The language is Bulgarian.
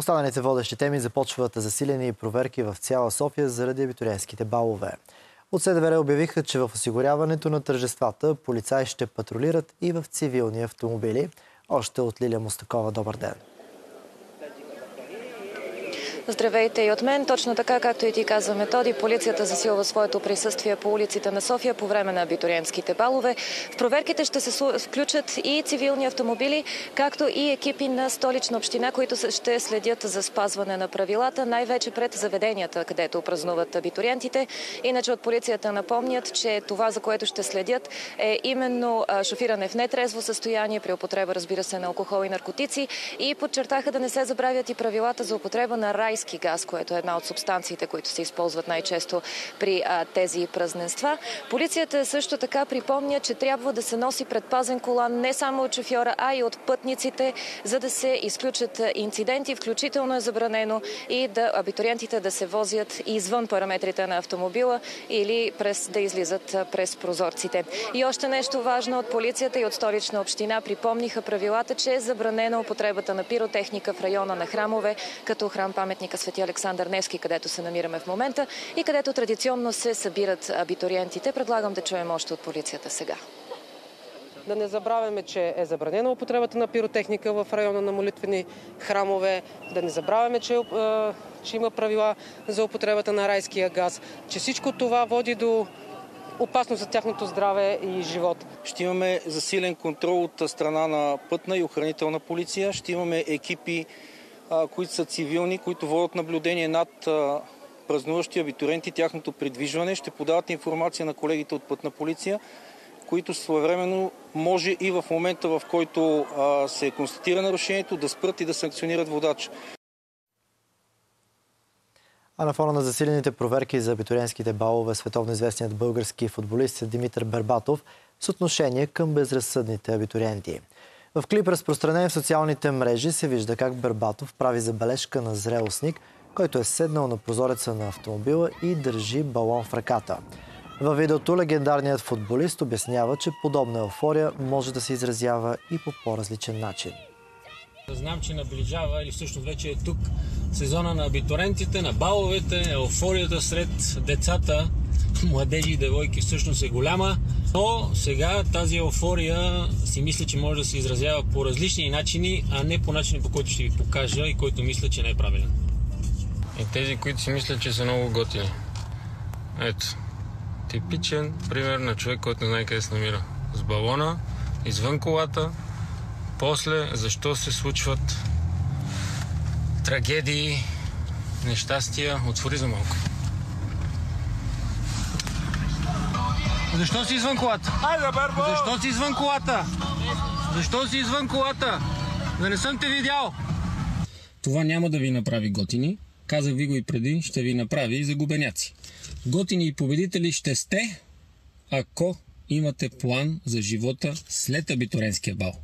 Останалите водещи теми започват засилени проверки в цяла София заради абитуриентските балове. От СДВР обявиха, че в осигуряването на тържествата полицаи ще патрулират и в цивилни автомобили. Още от Лилия Мостакова. Добър ден! Здравейте и от мен. Точно така, както и ти казва Методи, полицията засилва своето присъствие по улиците на София по време на абитуриентските балове. В проверките ще се включат и цивилни автомобили, както и екипи на столична община, които ще следят за спазване на правилата, най-вече пред заведенията, където празнуват абитуриентите. Иначе от полицията напомнят, че това, за което ще следят, е именно шофиране в нетрезво състояние, при употреба, разбира се, на алкохол и наркотици и подчертаха да не се забравят и правилата за употреба на райс китайски газ, което е една от субстанциите, които се използват най-често при а, тези празненства. Полицията също така припомня, че трябва да се носи предпазен колан не само от шофьора, а и от пътниците, за да се изключат инциденти. Включително е забранено и да абитуриентите да се возят извън параметрите на автомобила или през, да излизат през прозорците. И още нещо важно от полицията и от столична община припомниха правилата, че е забранена употребата на пиротехника в района на храмове, като храм паметник паметника Свети Александър Невски, където се намираме в момента и където традиционно се събират абитуриентите. Предлагам да чуем още от полицията сега. Да не забравяме, че е забранена употребата на пиротехника в района на молитвени храмове. Да не забравяме, че, че има правила за употребата на райския газ. Че всичко това води до опасно за тяхното здраве и живот. Ще имаме засилен контрол от страна на пътна и охранителна полиция. Ще имаме екипи които са цивилни, които водят наблюдение над празнуващи абитуриенти, тяхното придвижване. Ще подават информация на колегите от пътна полиция, които своевременно може и в момента, в който се констатира нарушението, да спрат и да санкционират водач. А на фона на засилените проверки за абитуриентските балове, световно известният български футболист Димитър Бербатов с отношение към безразсъдните абитуриенти. В клип, разпространен в социалните мрежи, се вижда как Бербатов прави забележка на зрелостник, който е седнал на прозореца на автомобила и държи балон в ръката. Във видеото легендарният футболист обяснява, че подобна еуфория може да се изразява и по по-различен начин. Знам, че наближава или всъщност вече е тук сезона на абитурентите, на баловете, еуфорията сред децата, младежи и девойки всъщност е голяма. Но сега тази еуфория си мисля, че може да се изразява по различни начини, а не по начини, по който ще ви покажа и който мисля, че не е правилен. И тези, които си мислят, че са много готини. Ето, типичен пример на човек, който не знае къде се намира. С балона, извън колата, после защо се случват трагедии, нещастия. Отвори за малко. Защо си извън колата? Айде, Барбо! Защо си извън колата? Защо си извън колата? Да не съм те видял! Това няма да ви направи готини. Казах ви го и преди, ще ви направи и загубеняци. Готини и победители ще сте, ако имате план за живота след абитуренския бал.